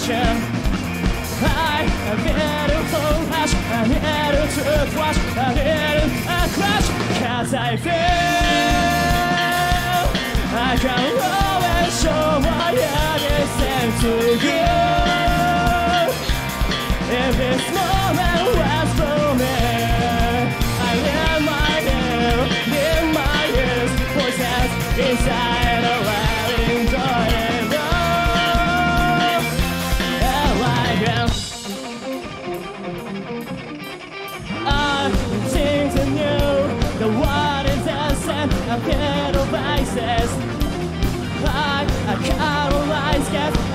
ocean I need a flash I need to flash I need a crash Cause I feel I can always show my innocence to you If this moment was for me I live my ear, live my ears Voices inside a letting joy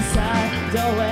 inside. the way.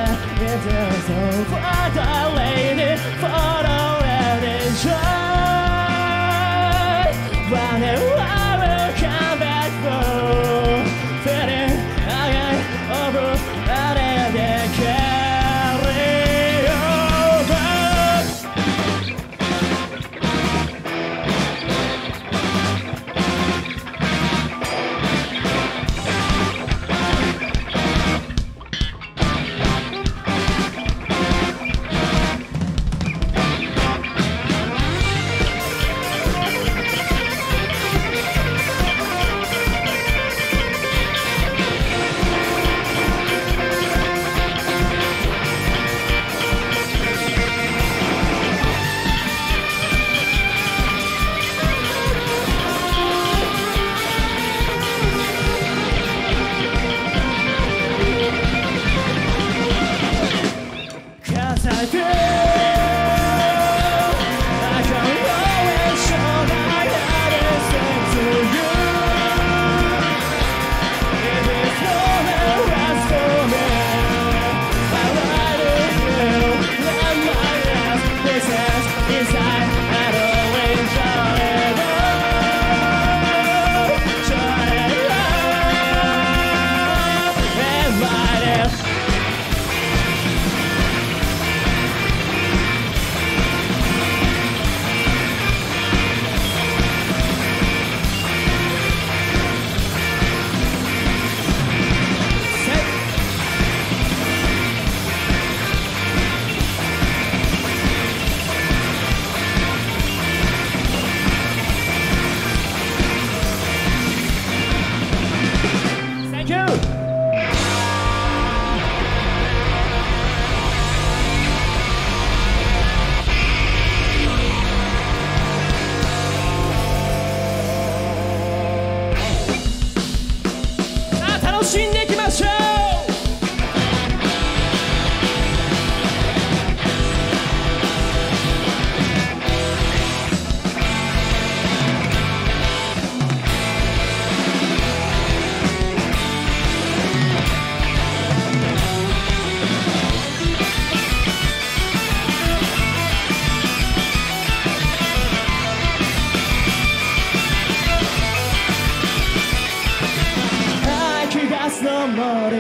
ある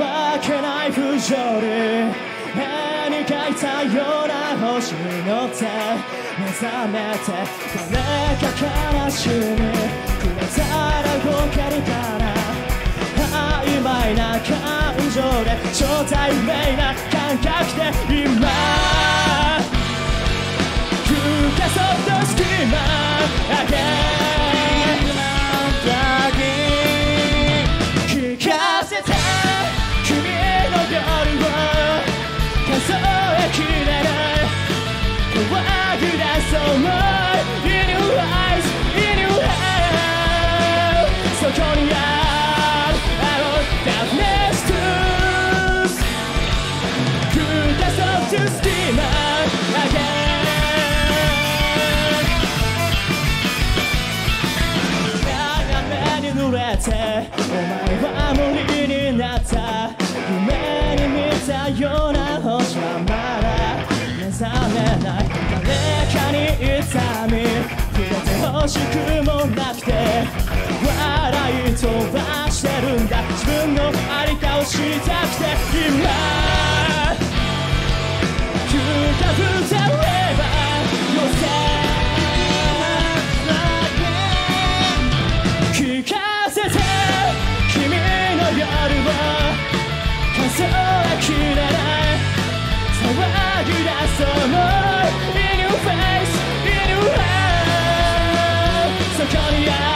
わけない不条理。絵に描いたような星に乗って目覚めて誰か悲しみくれたら動けるから曖昧な感情で超対名な感覚で今吹けそうと隙間あしくもなくて笑い飛ばしてるんだ。自分の在りかを知りたくて今。heart そこに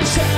I said.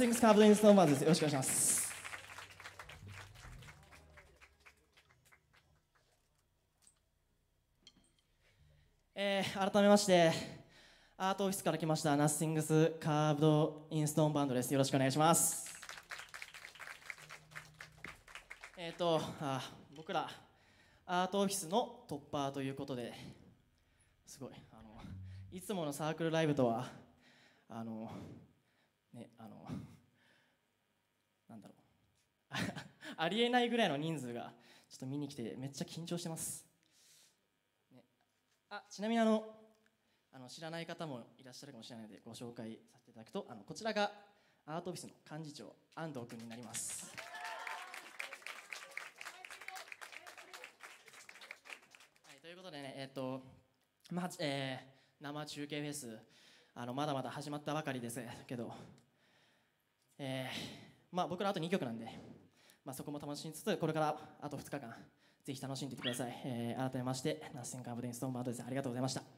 You got so to schema again ナッシングスカーブドインストーンバーズです。よろしくお願いします。えー改めましてアートオフィスから来ましたナッシングスカーブドインストーンバンドです。よろしくお願いします。えっ、とあ僕らアートオフィスの突破ということですごいあのいつものサークルライブとはあのねあのなんだろうありえないぐらいの人数がちょっと見に来てめっちゃ緊張してます、ね、あちなみにあのあの知らない方もいらっしゃるかもしれないのでご紹介させていただくとあのこちらがアートオフィスの幹事長安藤君になります。はい、ということでね、えっ、と、まあ、えー生中継フェス、あのまだまだ始まったばかりですけど、えーまあ、僕らあと2曲なんで、まあ、そこも楽しみつつ、これからあと2日間、ぜひ楽しんでいってください。えー改めまして、ナッシングカーブデンストーンバードです。ありがとうございました。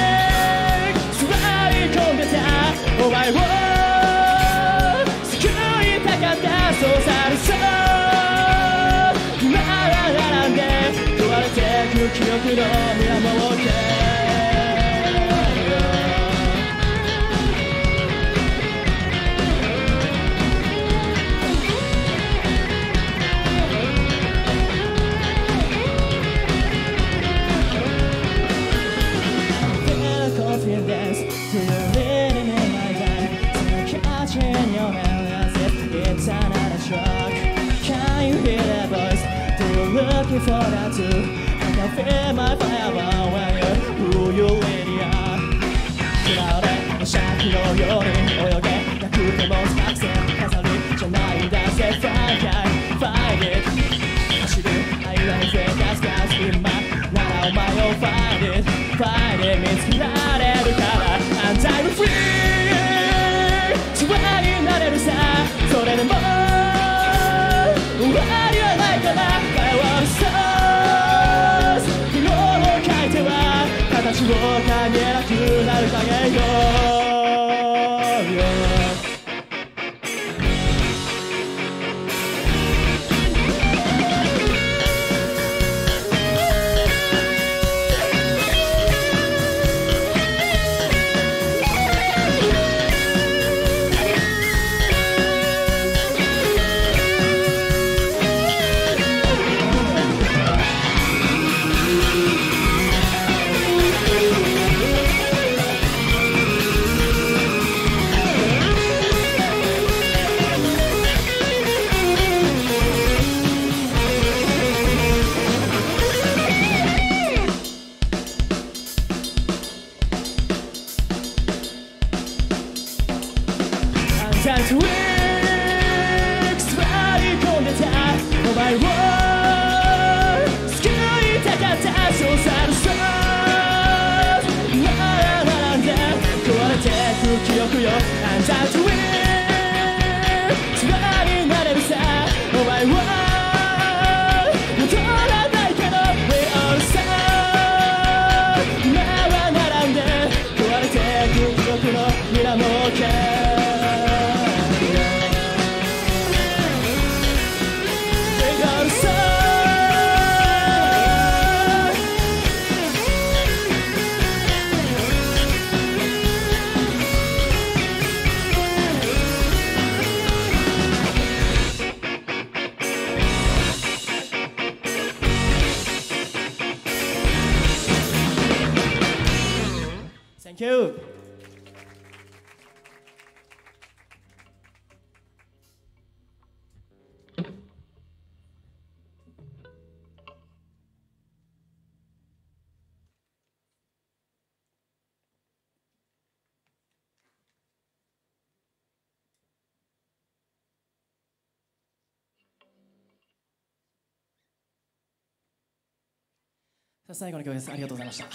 お前を救いたかったそうさるそう今は並んで壊れてく記憶の見守って before I do And I fear my fire. to it. 最後の曲です。ありがとうございました。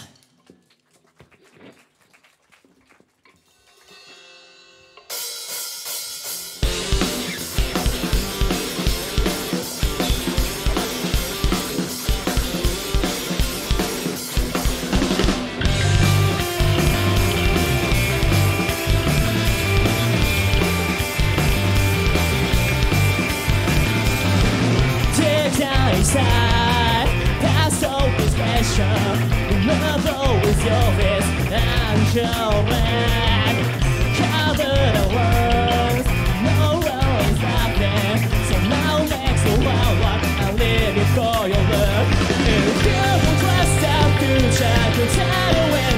さ Love always your face and your back Cover the words No one is So now next to one walk I live it for your love If you don't trust our future To tell when